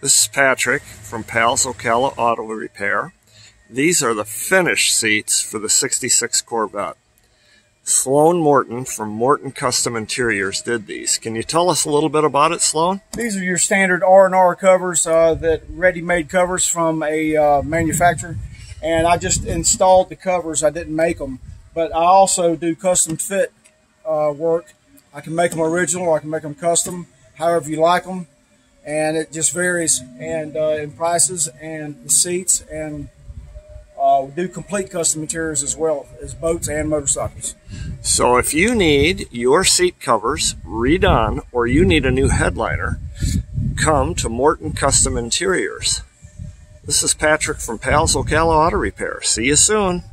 This is Patrick from Pals Ocala Auto Repair. These are the finished seats for the 66 Corvette. Sloan Morton from Morton Custom Interiors did these. Can you tell us a little bit about it, Sloan? These are your standard R&R covers, uh, that ready-made covers from a uh, manufacturer. And I just installed the covers. I didn't make them. But I also do custom fit uh, work. I can make them original. I can make them custom, however you like them and it just varies and uh, in prices and the seats and uh, we do complete custom interiors as well as boats and motorcycles. So if you need your seat covers redone or you need a new headliner, come to Morton Custom Interiors. This is Patrick from Pals Ocala Auto Repair. See you soon.